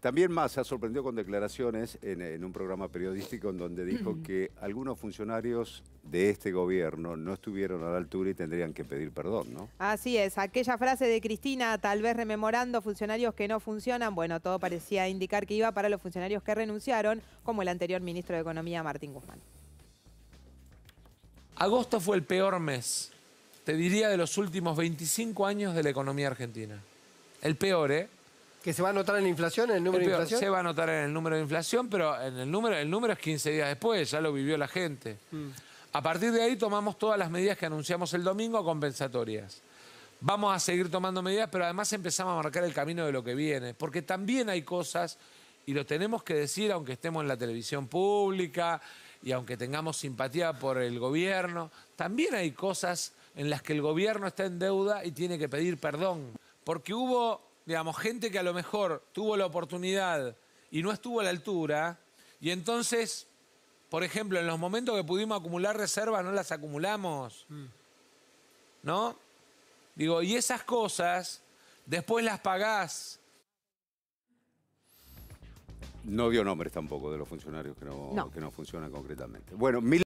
También Massa sorprendió con declaraciones en, en un programa periodístico en donde dijo que algunos funcionarios de este gobierno no estuvieron a la altura y tendrían que pedir perdón, ¿no? Así es, aquella frase de Cristina, tal vez rememorando funcionarios que no funcionan, bueno, todo parecía indicar que iba para los funcionarios que renunciaron, como el anterior ministro de Economía, Martín Guzmán. Agosto fue el peor mes, te diría, de los últimos 25 años de la economía argentina. El peor, ¿eh? ¿Que se va a notar en la inflación, en el número El de inflación? Se va a notar en el número de inflación, pero en el número, el número es 15 días después, ya lo vivió la gente. Mm. A partir de ahí tomamos todas las medidas que anunciamos el domingo compensatorias. Vamos a seguir tomando medidas, pero además empezamos a marcar el camino de lo que viene, porque también hay cosas, y lo tenemos que decir aunque estemos en la televisión pública y aunque tengamos simpatía por el gobierno, también hay cosas en las que el gobierno está en deuda y tiene que pedir perdón, porque hubo, digamos, gente que a lo mejor tuvo la oportunidad y no estuvo a la altura, y entonces, por ejemplo, en los momentos que pudimos acumular reservas no las acumulamos, ¿no? Digo, y esas cosas después las pagás. No dio nombres tampoco de los funcionarios que no, No. que no funcionan concretamente. Bueno, mil